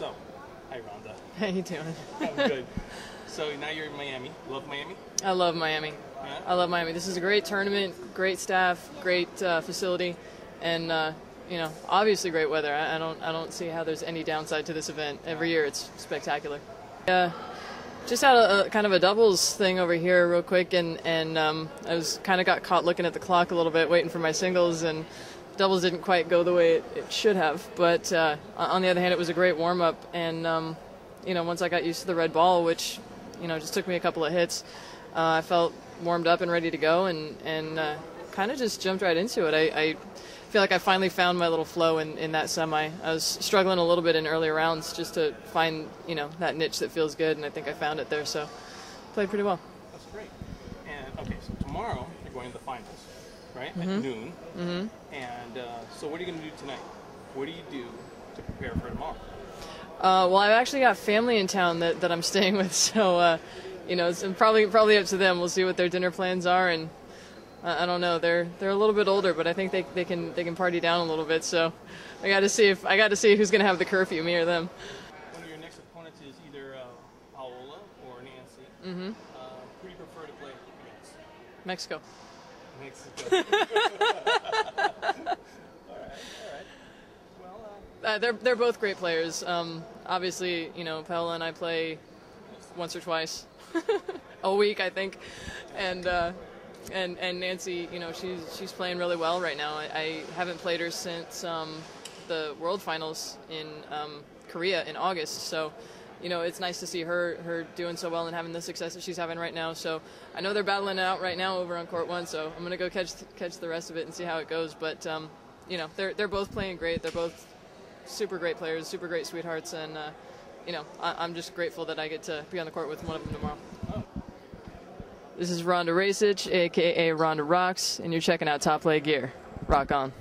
So, hi Rhonda. How you doing? I'm good. So now you're in Miami. Love Miami? I love Miami. Yeah. I love Miami. This is a great tournament, great staff, great uh, facility, and uh, you know, obviously great weather. I, I don't, I don't see how there's any downside to this event. Every year, it's spectacular. Yeah, just had a, a kind of a doubles thing over here, real quick, and and um, I was kind of got caught looking at the clock a little bit, waiting for my singles, and doubles didn't quite go the way it, it should have. But uh, on the other hand, it was a great warm up, and um, you know, once I got used to the red ball, which you know just took me a couple of hits, uh, I felt warmed up and ready to go, and and uh, kind of just jumped right into it. I, I feel like I finally found my little flow in, in that semi. I was struggling a little bit in earlier rounds just to find you know that niche that feels good, and I think I found it there. So played pretty well. That's great. And okay, so tomorrow you're going to the finals, right? At noon. Mm-hmm. And uh, so what are you going to do tonight? What do you do to prepare for tomorrow? Uh, well, I've actually got family in town that, that I'm staying with, so uh, you know it's probably probably up to them. We'll see what their dinner plans are, and I, I don't know. They're they're a little bit older, but I think they, they can they can party down a little bit. So I got to see if I got to see who's going to have the curfew, me or them. One of your next opponents is either uh, Paola or Nancy. Mm-hmm. Uh, who do you prefer to play against? Mexico. Mexico. all right, all right. Well, uh, Uh, they're they're both great players. Um, obviously, you know, Paola and I play once or twice a week, I think, and uh, and and Nancy, you know, she's she's playing really well right now. I, I haven't played her since um, the World Finals in um, Korea in August, so. You know, it's nice to see her her doing so well and having the success that she's having right now. So I know they're battling it out right now over on court one. So I'm gonna go catch catch the rest of it and see how it goes. But um, you know, they're they're both playing great. They're both super great players, super great sweethearts, and uh, you know I- I'm just grateful that I get to be on the court with one of them tomorrow. This is Rhonda Rajsich, aka Rhonda Rocks, and you're checking out Top Play Gear. Rock on.